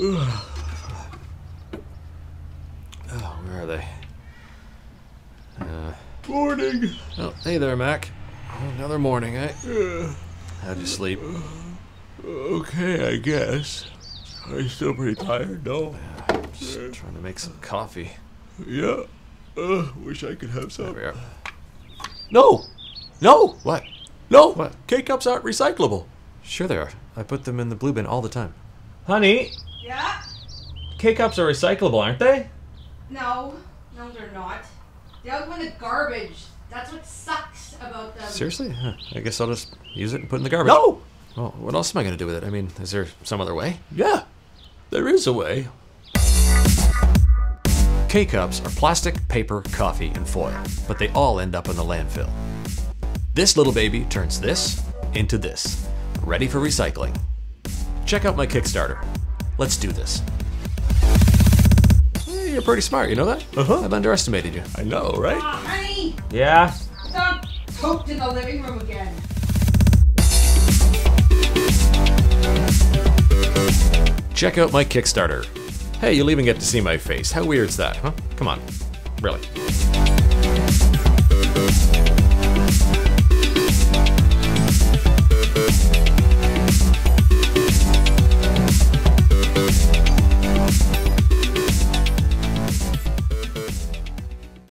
Oh, where are they? Uh, Morning. oh, hey there, Mac. Another morning, eh? How'd you sleep? Okay, I guess. Are you still pretty tired? though? No? Just trying to make some coffee. Yeah. Uh, wish I could have There some. we are. No. No. What? No. What? K cups aren't recyclable. Sure they are. I put them in the blue bin all the time. Honey, Yeah? K cups are recyclable, aren't they? No. No, they're not. They all go in the garbage. That's what sucks about them. Seriously? Huh. I guess I'll just use it and put it in the garbage. No. Well, what else am I going to do with it? I mean, is there some other way? Yeah. There is a way. K cups are plastic, paper, coffee, and foil, but they all end up in the landfill. This little baby turns this into this, ready for recycling. Check out my Kickstarter. Let's do this. Hey, you're pretty smart, you know that? Uh-huh. I've underestimated you. I know, right? Ah, honey! Yeah. Stop poked in the living room again. Check out my Kickstarter. Hey, you'll even get to see my face. How weird's that, huh? Come on. Really.